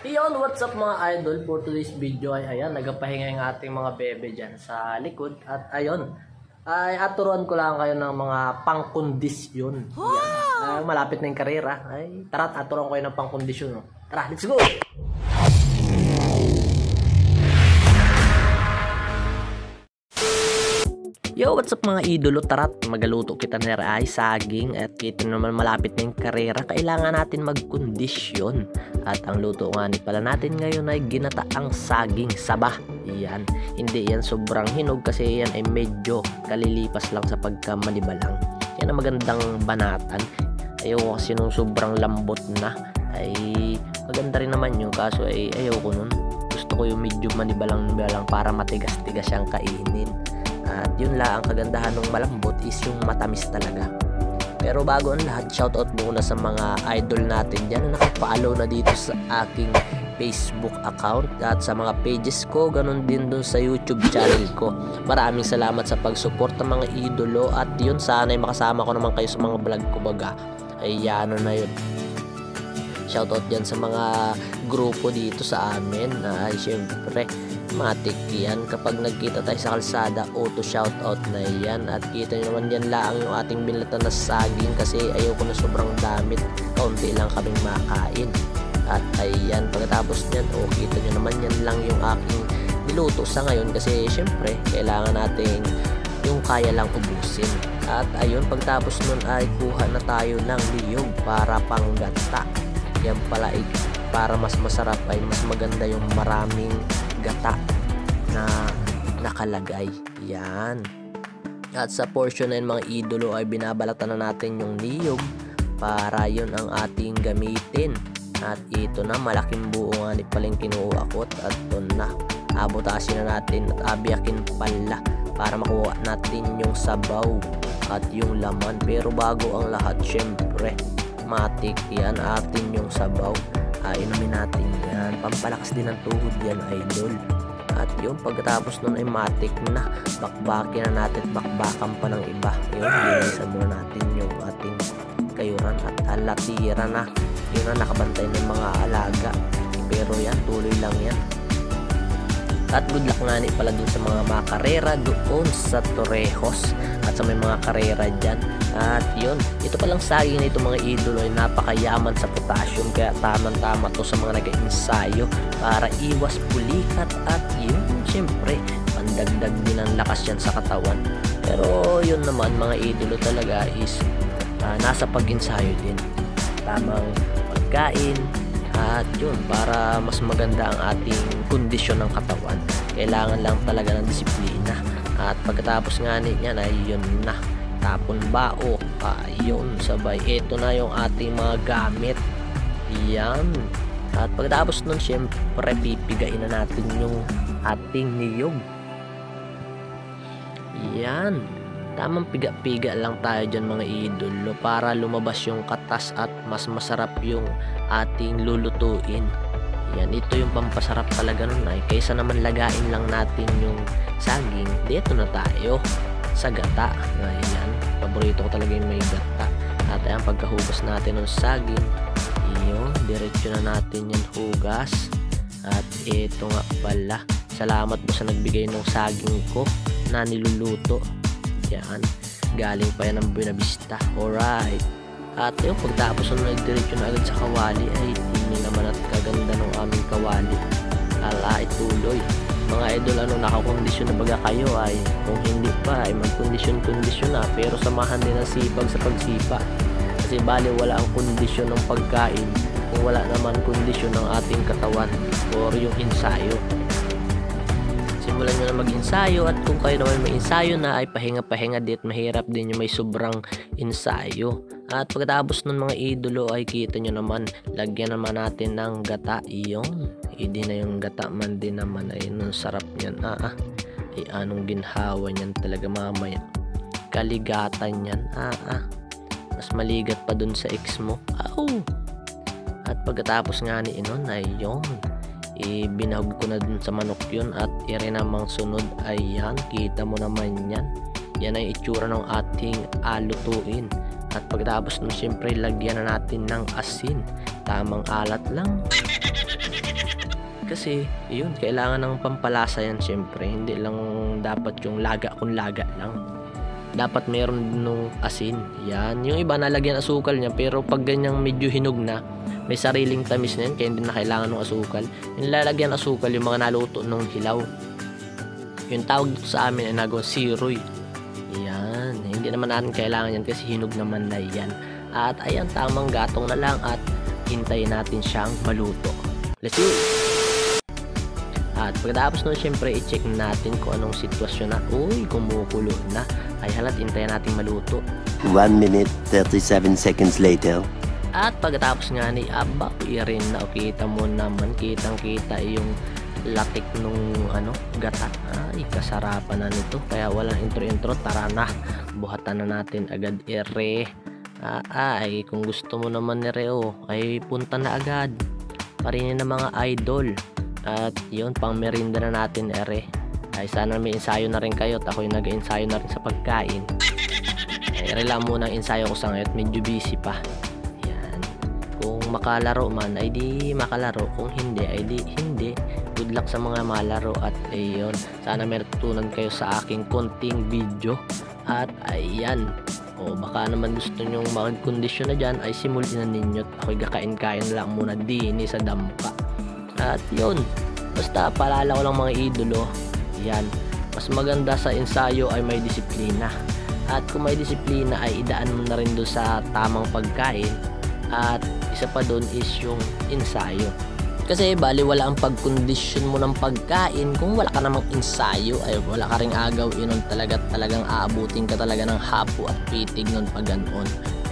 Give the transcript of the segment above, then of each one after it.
Yon, what's up mga idol? For today's video ay ayan, nagapahinga yung ating mga bebe dyan sa likod. At ayun, ay aturuan ko lang kayo ng mga pangkondisyon. Wow! malapit na yung karera. Ay, tara, aturuan ko kayo ng pangkondisyon. No? Tara, let's go! Yo, what's up mga idolo? Tarat, magaluto kita na ay saging at kita naman malapit na yung karera. Kailangan natin magkondisyon. At ang luto nga ni pala natin ngayon ay ginataang saging saba. Yan, hindi yan sobrang hinog kasi yan ay medyo kalilipas lang sa pagkamalibalang. Yan ang magandang banatan. Ayaw kasi nung sobrang lambot na ay maganda rin naman yung kaso ay ayaw ko nun. Gusto ko yung medyo manibalang-balang para matigas-tigas siyang kainin. At yun lang, ang kagandahan ng malambot is yung matamis talaga. Pero bago ang lahat, shoutout muna sa mga idol natin dyan na nakapollow na dito sa aking Facebook account at sa mga pages ko, ganun din dun sa YouTube channel ko. Maraming salamat sa pag-support ng mga idolo at yun sana ay makasama ko naman kayo sa mga vlog ko baga. Ay ano na yun. Shoutout yan sa mga grupo dito sa amin ay syempre matik yan. Kapag nagkita tayo sa kalsada auto shoutout na yan. At kita nyo naman yan lang yung ating binlatan na saging kasi ayoko na sobrang damit. Kaunti lang kaming makain. At ayan pagkatapos nyan o oh, kita nyo naman yan lang yung aking niluto sa ngayon. Kasi syempre kailangan nating yung kaya lang ubusin. At ayun pagtapos nun ay kuha na tayo ng liyog para panggata. Yan pala ay para mas masarap ay mas maganda yung maraming gata na nakalagay. Yan. At sa portion ng mga idolo ay binabalatan na natin yung niyog para yun ang ating gamitin. At ito na, malaking buo nga ni paling kinuha at ito na. Abutasin na natin at abiyakin pala para makuha natin yung sabaw at yung laman. Pero bago ang lahat, syempre, matik yan atin yung sabaw uh, inumin natin yan. Pampalakas din ng tuhod yan idol. At yun pagkatapos nun ay matik na. Bakbakin na natin bakbakan pa ng iba. Yun linisan muna natin yung ating kayuran at alatira na. Yun na nakabantay ng mga alaga. Pero yan tuloy lang yan at good luck nga pala dun sa mga makarera doon sa Torrejos at sa may mga karera dyan. At yun, ito palang saging na ito mga idolo ay napakayaman sa potassium kaya tamang-tama to sa mga nag-ensayo para iwas pulikat at yun, syempre, pandagdag din ang lakas yan sa katawan. Pero yun naman mga idolo talaga is uh, nasa pag-ensayo din. Tamang pagkain, at yun, para mas maganda ang ating kondisyon ng katawan, kailangan lang talaga ng disiplina. At pagkatapos nga niyan ay yun na, tapon bao. Ayun, sabay. Ito na yung ating mga gamit. Yan. At pagkatapos nun, syempre, pipigain na natin yung ating niyog. Yan tamang piga-piga lang tayo dyan mga idolo para lumabas yung katas at mas masarap yung ating lulutuin. Yan ito yung pampasarap talaga nun ay. Kaysa naman lagain lang natin yung saging dito na tayo. Sa gata ayan paborito ko talaga yung may gata. At ayan pagkahugas natin ng saging yun diretso na natin yan hugas. At ito nga pala salamat po sa nagbigay ng saging ko na niluluto yan. Galing pa yan ng Buena Vista. Alright. At yung pagtapos nung nagdiretso na agad sa kawali ay tingin naman at kaganda ng aming kawali. Ala, ituloy. Mga idol, ano nakakondisyon na baga kayo ay kung hindi pa ay magkondisyon-kondisyon na pero samahan din ang sipag sa pagsipa. Kasi bali wala ang kondisyon ng pagkain kung wala naman kondisyon ng ating katawan or yung ensayo simulan nyo na mag-ensayo at kung kayo naman may ensayo na ay pahinga-pahinga dit mahirap din yung may sobrang ensayo. At pagkatapos nun mga idolo ay kita nyo naman lagyan naman natin ng gata. Iyon hindi na yung gata man din naman ay nung sarap nyan ah, ah. ay anong ginhawa nyan talaga mamaya. Kaligatan yan ah, ah. mas maligat pa dun sa ex mo. Ow! at pagkatapos nga ni inon ay yon ibinahog ko na dun sa manok yun at ire namang sunod ay yan. Kita mo naman yan. Yan ay itsura ng ating alutuin. At pagkatapos nun syempre lagyan na natin ng asin. Tamang alat lang. Kasi yun, kailangan ng pampalasa yan syempre. Hindi lang dapat yung laga kung laga lang. Dapat meron nung asin. Yan. Yung iba nalagyan asukal niya pero pag ganyang medyo hinog na, may sariling tamis na yan kaya hindi na kailangan ng asukal. Yung lalagyan asukal yung mga naluto nung hilaw. Yung tawag sa amin ay nagawa siroy. Yan. Hindi naman natin kailangan yan kasi hinog naman na yan. At ayan, tamang gatong na lang at hintayin natin siyang maluto. Let's go! At pagkatapos nun, syempre, i-check natin kung anong sitwasyon na. Uy, kumukulo na. Ay halat, hintayin natin maluto. 1 minute 37 seconds later. At pagkatapos nga ni Aba, rin na kita mo naman, kitang kita yung latik nung ano, gata. Ay, kasarapan na nito. Kaya walang intro-intro, tara na. Buhatan na natin agad ere. Ah, ay, kung gusto mo naman ni Reo, ay punta na agad. Parinin ng mga idol. At yun, pang merinda na natin ere. Ay, sana may ensayo na rin kayo at ako yung nag-ensayo na rin sa pagkain. Ay, ere lang muna ang ensayo ko sa ngayon medyo busy pa. Yan. Kung makalaro man, ay di makalaro. Kung hindi, ay di hindi. Good luck sa mga malaro at ayun. Sana may natutunan kayo sa aking konting video. At ayan. O baka naman gusto nyong mag-condition na dyan ay simulan na ninyo at ako'y kakain-kain lang muna din sa dampa. At yun, basta paalala ko lang mga idolo, yan, mas maganda sa ensayo ay may disiplina. At kung may disiplina ay idaan mo na rin doon sa tamang pagkain. At isa pa doon is yung ensayo. Kasi bali wala ang pagkondisyon mo ng pagkain kung wala ka namang ensayo ay wala ka ring agaw inon talaga talagang aabutin ka talaga ng hapo at pitig nun pag ganoon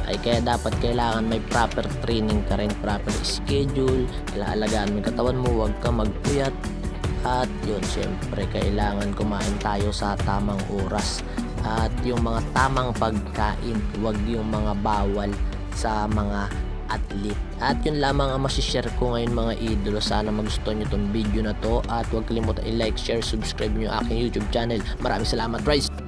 ay kaya dapat kailangan may proper training ka rin proper schedule ilaalagaan mo katawan mo huwag ka magpuyat at yun syempre kailangan kumain tayo sa tamang oras at yung mga tamang pagkain huwag yung mga bawal sa mga athlete. At yun lamang ang masishare ko ngayon mga idolo. Sana magustuhan nyo tong video na to. At huwag kalimutan i-like, share, subscribe nyo aking YouTube channel. Maraming salamat, guys!